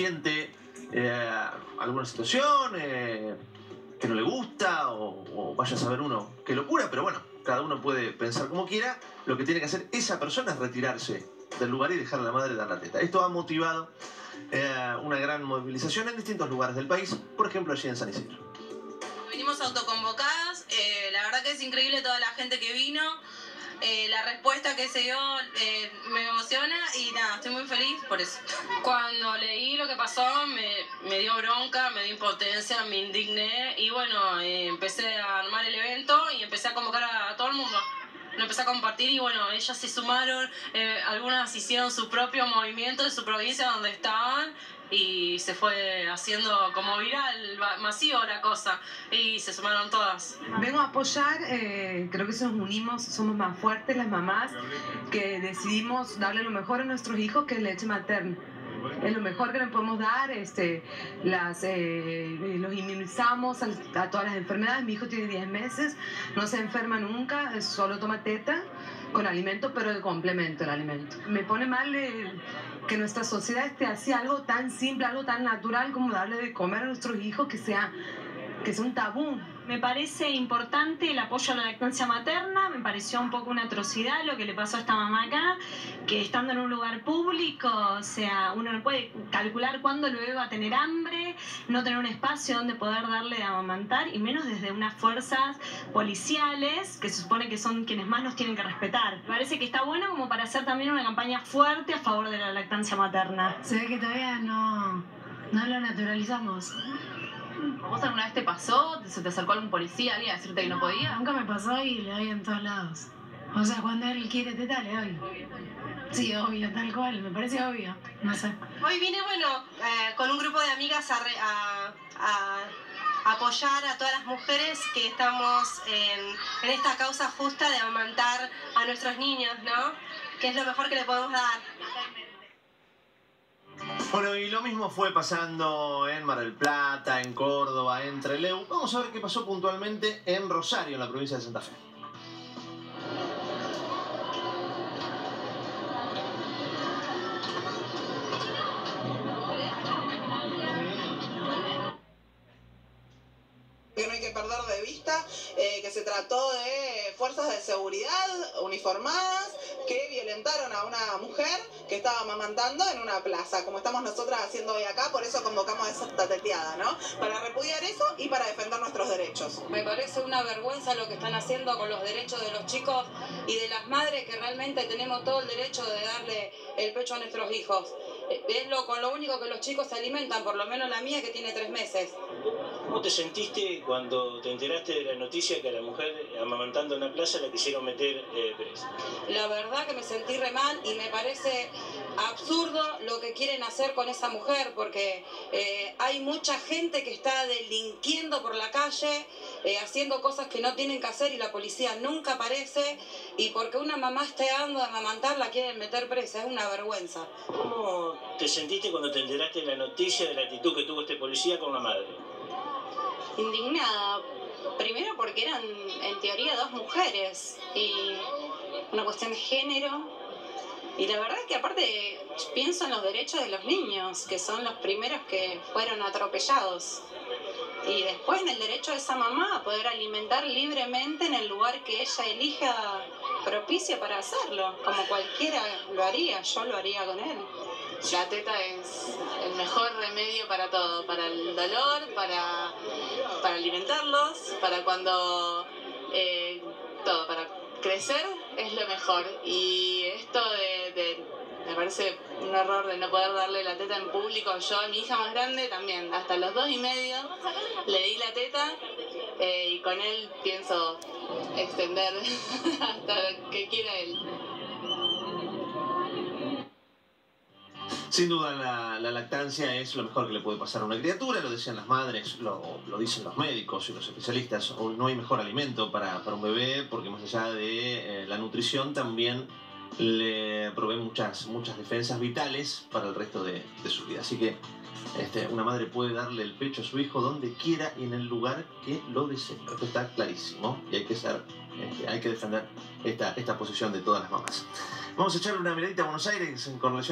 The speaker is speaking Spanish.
siente eh, alguna situación eh, que no le gusta o, vaya a saber uno qué locura, pero bueno, cada uno puede pensar como quiera. Lo que tiene que hacer esa persona es retirarse del lugar y dejar a la madre dar la teta. Esto ha motivado eh, una gran movilización en distintos lugares del país, por ejemplo allí en San Isidro. Vinimos autoconvocadas, la verdad que es increíble toda la gente que vino. Eh, la respuesta que se dio eh, me emociona y nada, estoy muy feliz por eso. Cuando leí lo que pasó me, dio bronca, me dio impotencia, me indigné y bueno, eh, empecé a armar el evento y empecé a convocar a, lo empecé a compartir y bueno, ellas se sumaron, algunas hicieron su propio movimiento de su provincia donde estaban y se fue haciendo como viral, masivo la cosa, y se sumaron todas. Vengo a apoyar, eh, creo que nos unimos, somos más fuertes las mamás, que decidimos darle lo mejor a nuestros hijos que leche materna. Es lo mejor que le podemos dar, este, las, eh, los inmunizamos a, a, todas las enfermedades. Mi hijo tiene 10 meses, no se enferma nunca, solo toma teta con alimento, pero de complemento el alimento. Me pone mal que nuestra sociedad esté así, algo tan simple, algo tan natural como darle de comer a nuestros hijos que sea que es un tabú. Me parece importante el apoyo a la lactancia materna, me pareció un poco una atrocidad lo que le pasó a esta mamá acá, que estando en un lugar público, o sea, uno no puede calcular cuándo luego va a tener hambre, no tener un espacio donde poder darle de amamantar, y menos desde unas fuerzas policiales, que se supone que son quienes más nos tienen que respetar. Me parece que está bueno como para hacer también una campaña fuerte a favor de la lactancia materna. Se ve que todavía no, no lo naturalizamos. ¿Vos alguna vez te pasó? ¿Se te acercó algún policía, alguien a decirte que no podía? Nunca me pasó y le doy en todos lados. O sea, cuando él quiere teta, le doy. Sí, obvio, tal cual, me parece obvio, no sé. Hoy vine, bueno, eh, con un grupo de amigas a, apoyar a todas las mujeres que estamos en, en, esta causa justa de amamantar a nuestros niños, ¿no? Que es lo mejor que le podemos dar. Bueno, y lo mismo fue pasando en Mar del Plata, en Córdoba, en Trelew. Vamos a ver qué pasó puntualmente en Rosario, en la provincia de Santa Fe. De vista eh, que se trató de fuerzas de seguridad uniformadas que violentaron a una mujer que estaba amamantando en una plaza, como estamos nosotras haciendo hoy acá, por eso convocamos esa tateteada, ¿no? Para repudiar eso y para defender nuestros derechos. Me parece una vergüenza lo que están haciendo con los derechos de los chicos y de las madres que realmente tenemos todo el derecho de darle el pecho a nuestros hijos. Es lo, con lo único que los chicos se alimentan, por lo menos la mía que tiene tres meses. ¿Cómo te sentiste cuando te enteraste de la noticia que a la mujer amamantando en la plaza la quisieron meter eh, presa? La verdad que me sentí re mal y me parece absurdo lo que quieren hacer con esa mujer porque eh, hay mucha gente que está delinquiendo por la calle, eh, haciendo cosas que no tienen que hacer y la policía nunca aparece y porque una mamá esté dando a amamantar la quieren meter presa, es una vergüenza. ¿Cómo te sentiste cuando te enteraste de la noticia de la actitud que tuvo este policía con la madre? Indignada. Primero porque eran en teoría dos mujeres y una cuestión de género. Y la verdad que aparte pienso en los derechos de los niños, que son los primeros que fueron atropellados. Y después en el derecho de esa mamá a poder alimentar libremente en el lugar que ella elija propicio para hacerlo, como cualquiera lo haría, yo lo haría con él. La teta es el mejor remedio para todo, para el dolor, para, para alimentarlos, para cuando eh, todo, para crecer es lo mejor. Y esto de, me parece un error de no poder darle la teta en público. Yo a mi hija más grande también, hasta los dos y medio, le di la teta eh, y con él pienso extender hasta que quiera él. Sin duda la, lactancia es lo mejor que le puede pasar a una criatura, lo decían las madres, lo, dicen los médicos y los especialistas. No hay mejor alimento para, un bebé porque más allá de eh, la nutrición también le provee muchas, muchas defensas vitales para el resto de, su vida. Así que este, una madre puede darle el pecho a su hijo donde quiera y en el lugar que lo desee. Esto está clarísimo y hay que este, hay que defender esta, esta posición de todas las mamás. Vamos a echarle una miradita a Buenos Aires en relación